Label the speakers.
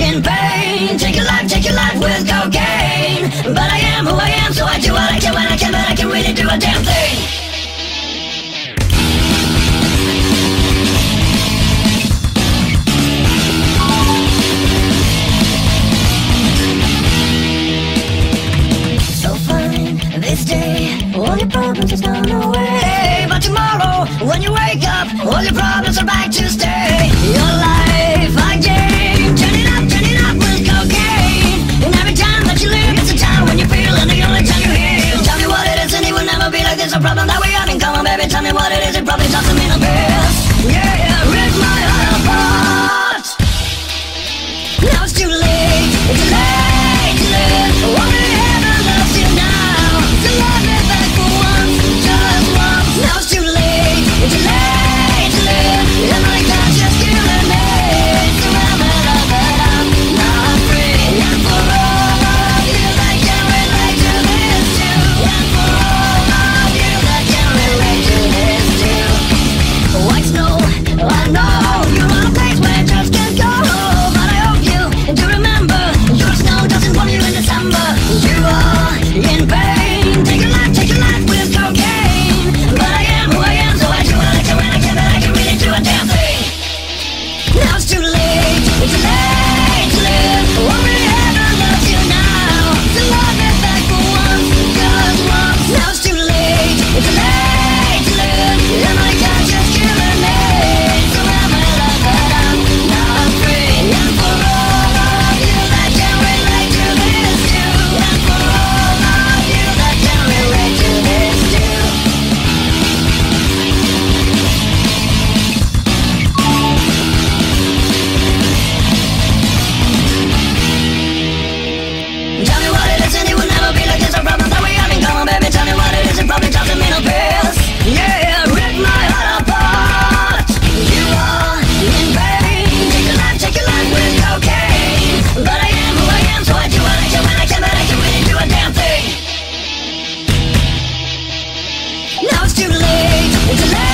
Speaker 1: in pain. Take your life, take your life with cocaine. But I am who I am, so I do what I can when I can, but I can really do a damn thing. So fine, this day, all your problems have gone away. But tomorrow, when you wake up, all your problems are back to problem that we have in common, baby. Tell me what it is, it probably just It's too late. It's too late.